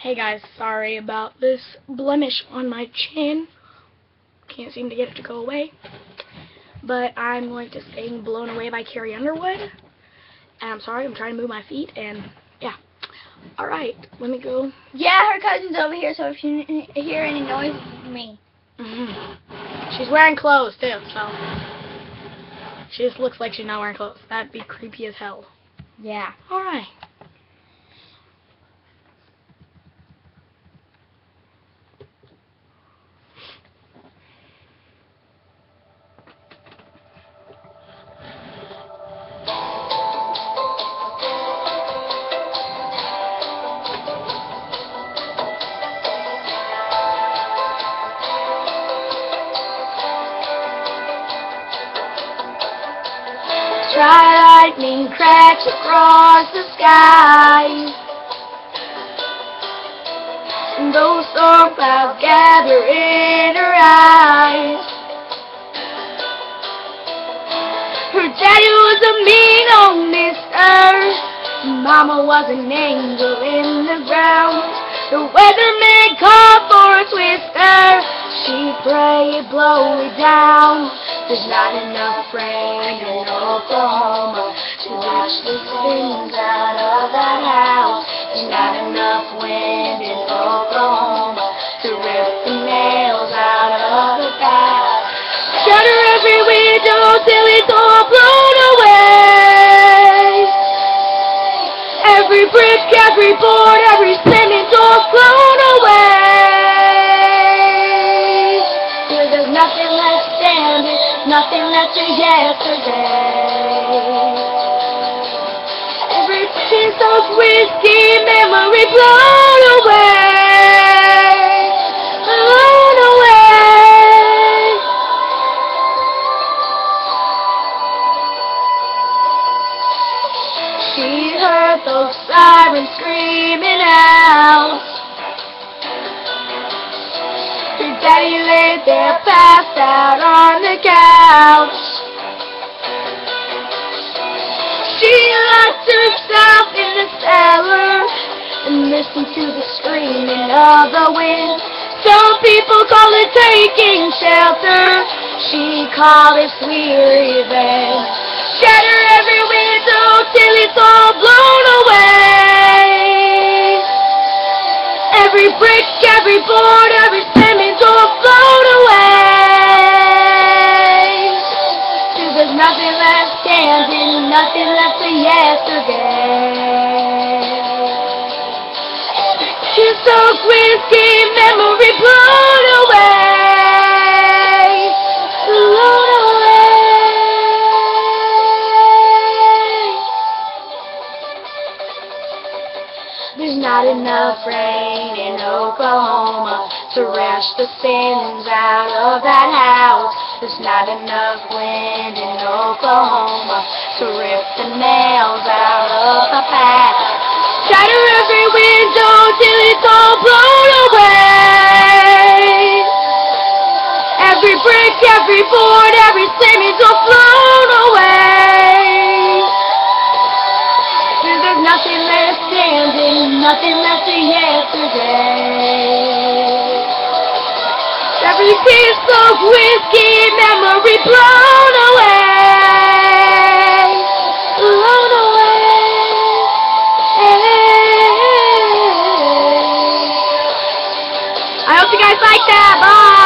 Hey guys, sorry about this blemish on my chin. Can't seem to get it to go away. But I'm going to sing Blown Away by Carrie Underwood. And I'm sorry, I'm trying to move my feet and yeah. Alright, let me go. Yeah, her cousin's over here, so if you hear any noise, it's me. hmm She's wearing clothes too, so. She just looks like she's not wearing clothes. That'd be creepy as hell. Yeah. Alright. Try lightning cracks across the sky. And those storm clouds gather in her eyes. Her daddy was a mean old mister. Mama was an angel in the ground. The weatherman called for a twister. She prayed, blow it down. There's not enough rain in Oklahoma to wash the sins out of that house. There's not enough wind in Oklahoma to rip the nails out of the past. Shutter every window till it's all blown away. Every brick, every board, every cement left of yesterday. Every piece of whiskey memory blown away, blown away. She heard those sirens screaming out. Her daddy laid there passed out on the couch. She locked herself in the cellar and listened to the screaming of the wind. Some people call it taking shelter. She called it sweet revenge. Shatter every window till it's all blown away. Every brick, every board, yesterday. Kiss of whiskey, memory blown away, blown away. There's not enough rain in Oklahoma to wash the sins out of that house. There's not enough wind in Oklahoma to rip the nails out of the past. Shatter every window till it's all blown away. Every brick, every board, every cement all blown away. There's nothing left standing, nothing left of yesterday. Every of whiskey memory blown away, blown away. I hope you guys like that. Bye.